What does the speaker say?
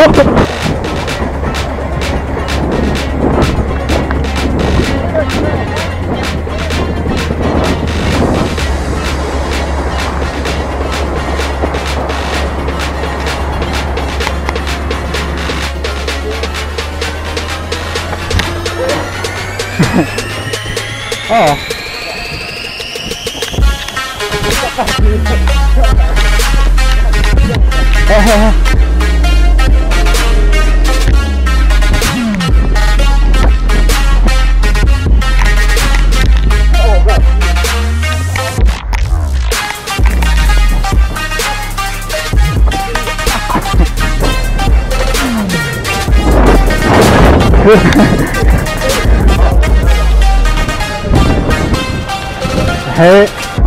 oh. oh. 嘿嘿。